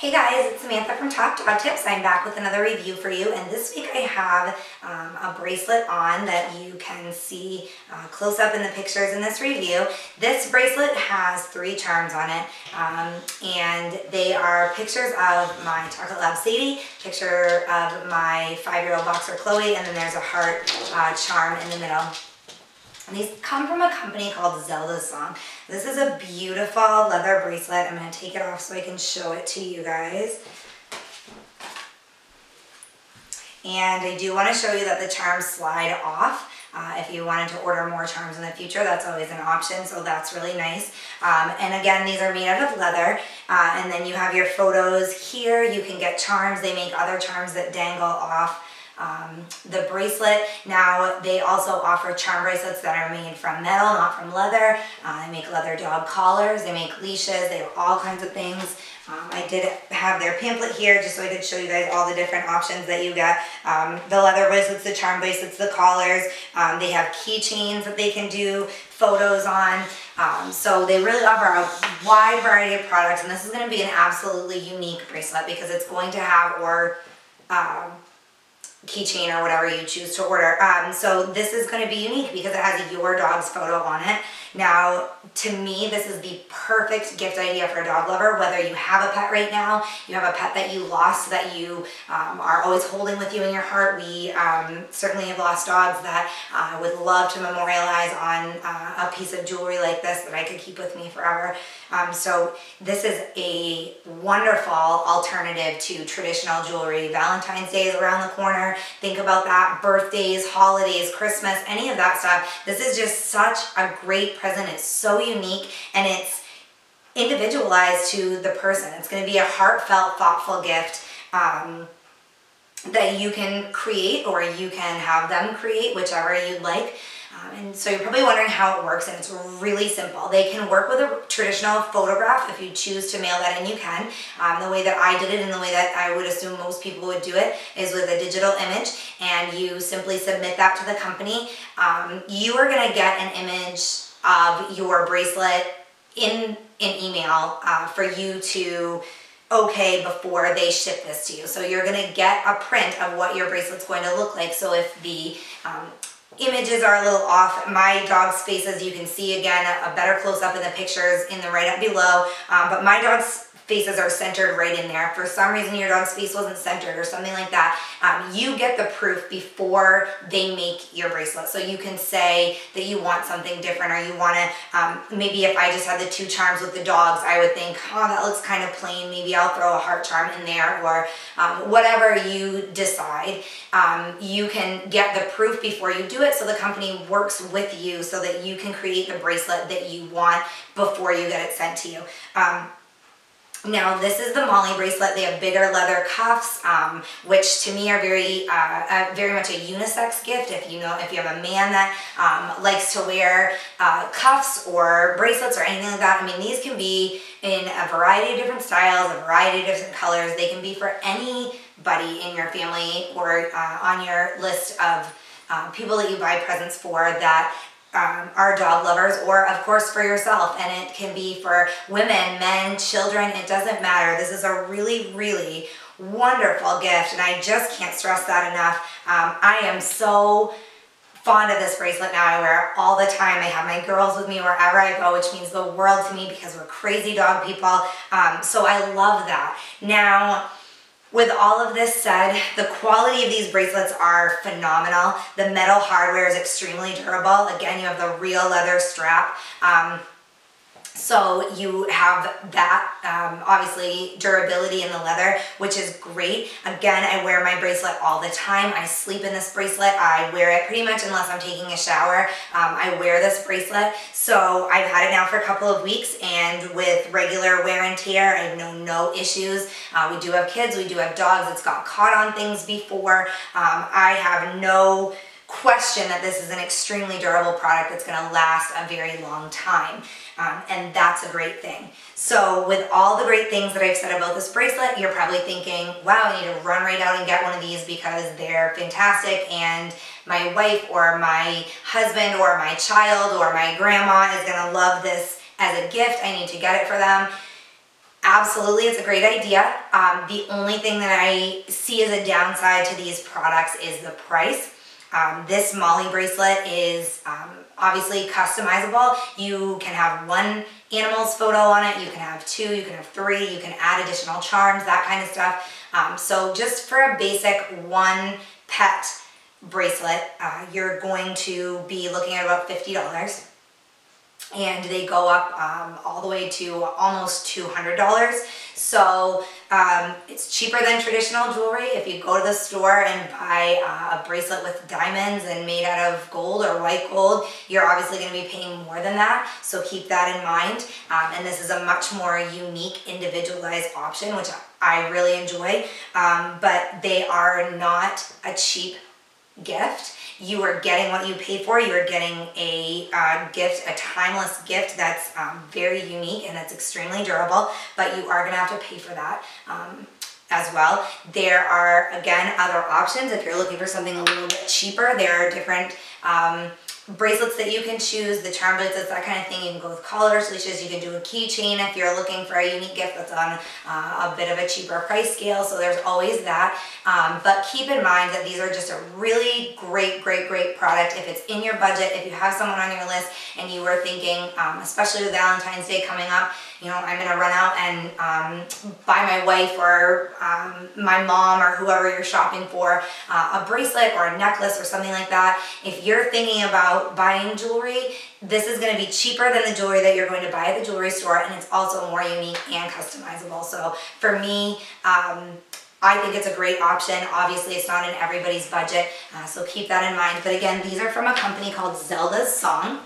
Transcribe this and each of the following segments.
Hey guys, it's Samantha from Top Dog Tips. I'm back with another review for you and this week I have um, a bracelet on that you can see uh, close up in the pictures in this review. This bracelet has three charms on it um, and they are pictures of my Chocolate Lab Sadie, picture of my five-year-old boxer Chloe, and then there's a heart uh, charm in the middle. And these come from a company called Zelda Song. This is a beautiful leather bracelet. I'm going to take it off so I can show it to you guys. And I do want to show you that the charms slide off. Uh, if you wanted to order more charms in the future, that's always an option, so that's really nice. Um, and again, these are made out of leather. Uh, and then you have your photos here. You can get charms. They make other charms that dangle off um, the bracelet. Now they also offer charm bracelets that are made from metal, not from leather. Uh, they make leather dog collars, they make leashes, they have all kinds of things. Um, I did have their pamphlet here just so I could show you guys all the different options that you get. Um, the leather bracelets, the charm bracelets, the collars. Um, they have keychains that they can do photos on. Um, so they really offer a wide variety of products and this is going to be an absolutely unique bracelet because it's going to have or um, keychain or whatever you choose to order. Um, so this is going to be unique because it has your dog's photo on it. Now, to me, this is the perfect gift idea for a dog lover, whether you have a pet right now, you have a pet that you lost that you um, are always holding with you in your heart. We um, certainly have lost dogs that I uh, would love to memorialize on uh, a piece of jewelry like this that I could keep with me forever. Um, so this is a wonderful alternative to traditional jewelry. Valentine's Day is around the corner. Think about that. Birthdays, holidays, Christmas, any of that stuff. This is just such a great present. It's so unique and it's individualized to the person. It's going to be a heartfelt, thoughtful gift. Um, that you can create or you can have them create, whichever you'd like. Um, and so you're probably wondering how it works and it's really simple. They can work with a traditional photograph. If you choose to mail that in, you can. Um, the way that I did it and the way that I would assume most people would do it is with a digital image and you simply submit that to the company. Um, you are going to get an image of your bracelet in an email uh, for you to okay before they ship this to you. So you're gonna get a print of what your bracelet's going to look like. So if the um, images are a little off. My dog's face, as you can see again, a better close up in the pictures in the write up below. Um, but my dog's faces are centered right in there. For some reason your dog's face wasn't centered or something like that, um, you get the proof before they make your bracelet. So you can say that you want something different or you want to, um, maybe if I just had the two charms with the dogs, I would think, oh, that looks kind of plain. Maybe I'll throw a heart charm in there or um, whatever you decide. Um, you can get the proof before you do it so the company works with you so that you can create the bracelet that you want before you get it sent to you. Um, now this is the Molly bracelet. They have bigger leather cuffs, um, which to me are very, uh, very much a unisex gift. If you know, if you have a man that um, likes to wear uh, cuffs or bracelets or anything like that, I mean these can be in a variety of different styles, a variety of different colors. They can be for anybody in your family or uh, on your list of uh, people that you buy presents for that um, are dog lovers or of course for yourself. And it can be for women men children it doesn't matter. This is a really really wonderful gift and i just can't stress that enough. Um, i am so fond of this bracelet now. I wear it all the time. I have my girls with me wherever i go which means the world to me because we're crazy dog people. Um, so i love that. Now with all of this said, the quality of these bracelets are phenomenal. The metal hardware is extremely durable. Again, you have the real leather strap. Um, so you have that, um, obviously, durability in the leather, which is great. Again, I wear my bracelet all the time. I sleep in this bracelet. I wear it pretty much unless I'm taking a shower. Um, I wear this bracelet. So I've had it now for a couple of weeks and with regular wear and tear, I have no, no issues. Uh, we do have kids, we do have dogs. It's got caught on things before. Um, I have no question that this is an extremely durable product that's going to last a very long time. Um, and that's a great thing. So with all the great things that I've said about this bracelet, you're probably thinking, wow, I need to run right out and get one of these because they're fantastic and my wife or my husband or my child or my grandma is going to love this as a gift. I need to get it for them absolutely, it's a great idea. Um, the only thing that I see as a downside to these products is the price. Um, this Molly bracelet is um, obviously customizable. You can have one animal's photo on it, you can have two, you can have three, you can add additional charms, that kind of stuff. Um, so just for a basic one pet bracelet, uh, you're going to be looking at about $50 and they go up um, all the way to almost $200. So um, it's cheaper than traditional jewelry. If you go to the store and buy uh, a bracelet with diamonds and made out of gold or white gold, you're obviously going to be paying more than that. So keep that in mind. Um, and this is a much more unique, individualized option, which I really enjoy. Um, but they are not a cheap gift you are getting what you pay for. You are getting a uh, gift, a timeless gift that's um, very unique and that's extremely durable, but you are going to have to pay for that. Um, as well. There are, again, other options. If you're looking for something a little bit cheaper, there are different um, bracelets that you can choose, the charm bracelets, that kind of thing. You can go with collars, leashes, you can do a keychain if you're looking for a unique gift that's on uh, a bit of a cheaper price scale, so there's always that. Um, but keep in mind that these are just a really great, great, great product. If it's in your budget, if you have someone on your list and you were thinking, um, especially with Valentine's Day coming up, you know, I'm gonna run out and um, buy my wife or um, my mom or whoever you're shopping for uh, a bracelet or a necklace or something like that. If you're thinking about buying jewelry, this is gonna be cheaper than the jewelry that you're going to buy at the jewelry store and it's also more unique and customizable. So for me, um, I think it's a great option. Obviously, it's not in everybody's budget, uh, so keep that in mind. But again, these are from a company called Zelda's Song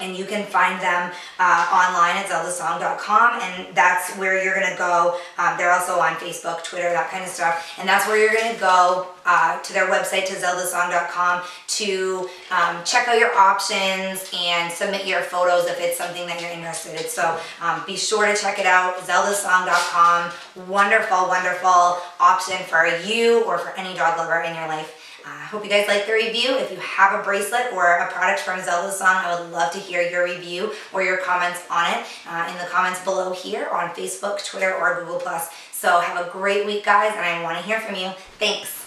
and you can find them uh, online at zeldasong.com and that's where you're gonna go. Um, they're also on facebook twitter that kind of stuff and that's where you're gonna go uh, to their website to zeldasong.com to um, check out your options and submit your photos if it's something that you're interested in. So um, be sure to check it out zeldasong.com wonderful wonderful option for you or for any dog lover in your life I hope you guys like the review. If you have a bracelet or a product from Zelda Song, I would love to hear your review or your comments on it uh, in the comments below here on Facebook, Twitter, or Google+. So have a great week, guys, and I want to hear from you. Thanks.